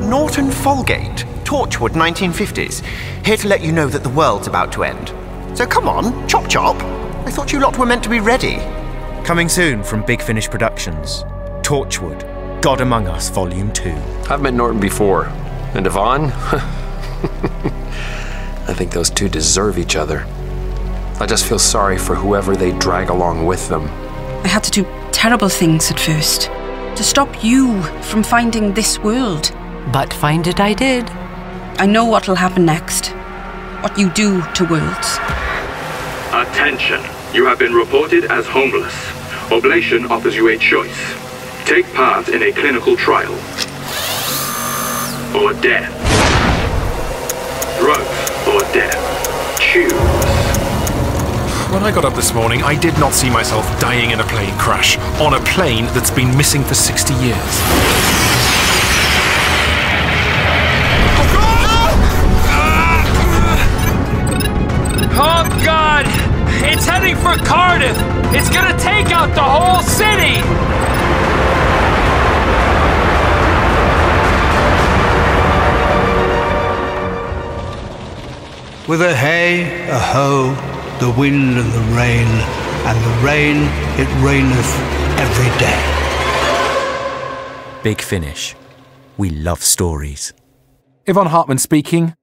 Norton Folgate, Torchwood 1950s. Here to let you know that the world's about to end. So come on, chop chop. I thought you lot were meant to be ready. Coming soon from Big Finish Productions. Torchwood, God Among Us Volume 2. I've met Norton before. And Yvonne? I think those two deserve each other. I just feel sorry for whoever they drag along with them. I had to do terrible things at first to stop you from finding this world. But find it I did. I know what'll happen next. What you do to worlds. Attention. You have been reported as homeless. Oblation offers you a choice. Take part in a clinical trial. Or death. Drugs or death. Choose. When I got up this morning, I did not see myself dying in a plane crash on a plane that's been missing for 60 years. Oh god! It's heading for Cardiff! It's gonna take out the whole city! With a hey, a ho, the wind and the rain, and the rain it raineth every day. Big Finish. We love stories. Yvonne Hartman speaking.